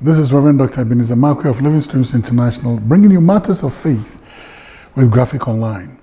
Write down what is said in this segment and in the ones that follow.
this is Reverend Dr. Ebenezer Markwei of Living Streams International, bringing you matters of faith with Graphic Online.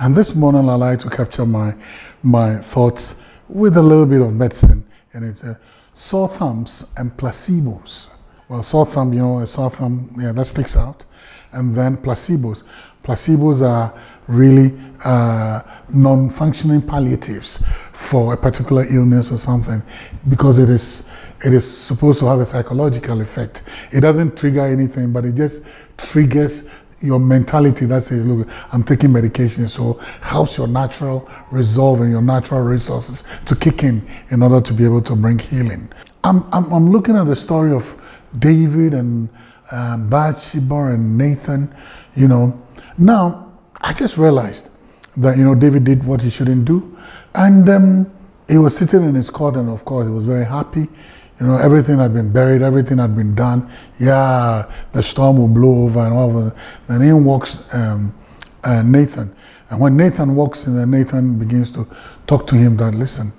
And this morning, I'd like to capture my, my thoughts with a little bit of medicine, and it's uh, sore thumbs and placebos. Well, sore thumb, you know, a sore thumb, yeah, that sticks out. And then placebos. Placebos are really uh, non-functioning palliatives for a particular illness or something because it is it is supposed to have a psychological effect. It doesn't trigger anything, but it just triggers your mentality that says, look, I'm taking medication, so helps your natural resolve and your natural resources to kick in in order to be able to bring healing. I'm, I'm, I'm looking at the story of David and um, Bathsheba and Nathan, you know. Now, I just realized that, you know, David did what he shouldn't do. And um, he was sitting in his court, and of course, he was very happy. You know, everything had been buried, everything had been done. Yeah, the storm will blow over and all of that. Then in walks um, uh, Nathan. And when Nathan walks in, then Nathan begins to talk to him that, listen,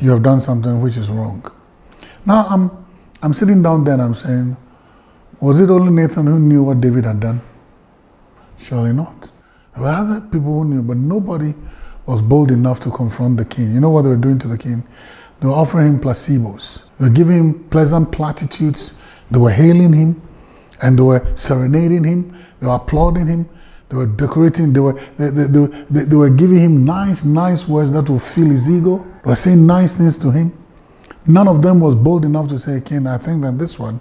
you have done something which is wrong. Now, I'm, I'm sitting down there and I'm saying, was it only Nathan who knew what David had done? Surely not. There were other people who knew, but nobody was bold enough to confront the king. You know what they were doing to the king? They were offering him placebos. They were giving him pleasant platitudes. They were hailing him and they were serenading him. They were applauding him. They were decorating. They were, they, they, they, they were giving him nice, nice words that would fill his ego. They were saying nice things to him. None of them was bold enough to say, King, I think that this one,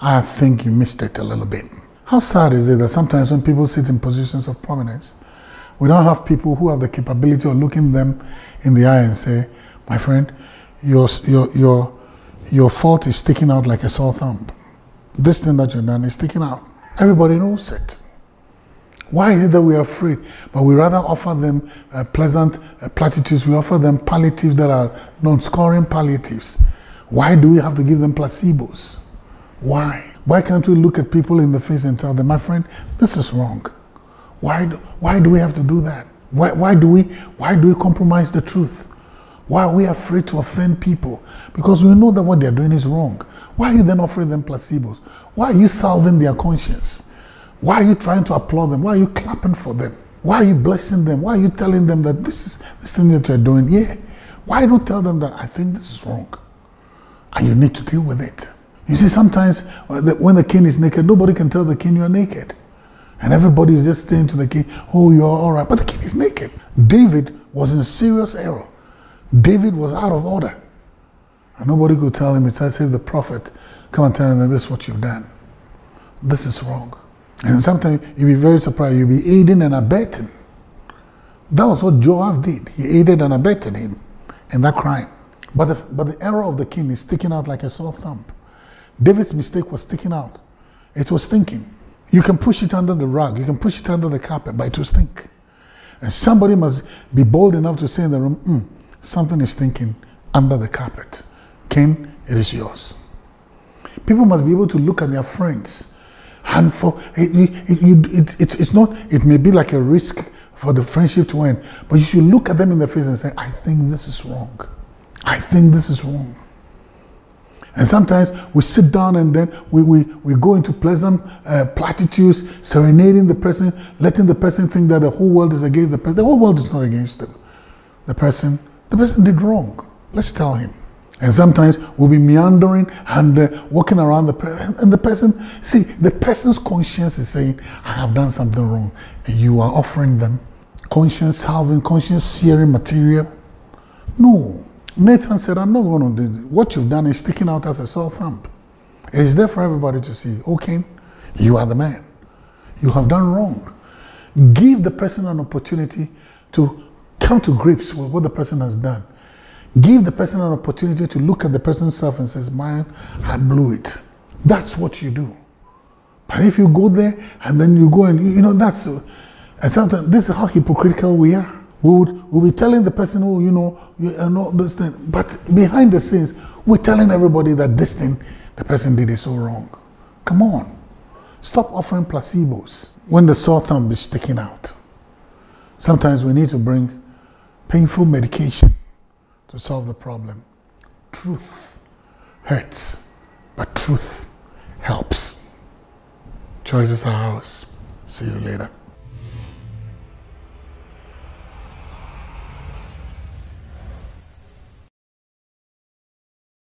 I think you missed it a little bit. How sad is it that sometimes when people sit in positions of prominence, we don't have people who have the capability of looking them in the eye and say, my friend, your, your, your, your fault is sticking out like a sore thumb. This thing that you've done is sticking out. Everybody knows it. Why is it that we are afraid? But we rather offer them uh, pleasant uh, platitudes. We offer them palliatives that are non-scoring palliatives. Why do we have to give them placebos? Why? Why can't we look at people in the face and tell them, my friend, this is wrong? Why do, why do we have to do that? Why, why, do we, why do we compromise the truth? Why are we afraid to offend people? Because we know that what they're doing is wrong. Why are you then offering them placebos? Why are you salving their conscience? Why are you trying to applaud them? Why are you clapping for them? Why are you blessing them? Why are you telling them that this is this thing that you're doing? Yeah. Why don't tell them that I think this is wrong? And you need to deal with it. You see, sometimes uh, when the king is naked, nobody can tell the king you're naked. And everybody is just saying to the king, Oh, you're all right. But the king is naked. David was in serious error. David was out of order. And nobody could tell him, if the prophet come and tell him that this is what you've done. This is wrong. And sometimes you'll be very surprised. You'll be aiding and abetting. That was what Joab did. He aided and abetted him in that crime. But the, but the error of the king is sticking out like a sore thumb. David's mistake was sticking out. It was thinking. You can push it under the rug, you can push it under the carpet, but it will stink. And somebody must be bold enough to say in the room, mm, something is thinking under the carpet. King, it is yours. People must be able to look at their friends. And for it, it, it, it, it's not, it may be like a risk for the friendship to end, but you should look at them in the face and say, I think this is wrong. I think this is wrong. And sometimes we sit down and then we, we, we go into pleasant uh, platitudes, serenading the person, letting the person think that the whole world is against the person. The whole world is not against them. The person, the person did wrong. Let's tell him. And sometimes we'll be meandering and uh, walking around the person. And the person, see, the person's conscience is saying, I have done something wrong. And you are offering them conscience salving, conscience searing material. No. Nathan said, I'm not going to do this. What you've done is sticking out as a sore thumb. It is there for everybody to see. Okay, you are the man. You have done wrong. Give the person an opportunity to come to grips with what the person has done. Give the person an opportunity to look at the person's self and says, man, I blew it. That's what you do. But if you go there and then you go and, you know, that's, and sometimes this is how hypocritical we are. We would we'll be telling the person, oh, you know, you know this thing. But behind the scenes, we're telling everybody that this thing the person did is so wrong. Come on. Stop offering placebos when the sore thumb is sticking out. Sometimes we need to bring painful medication to solve the problem. Truth hurts, but truth helps. Choices are ours. See you later.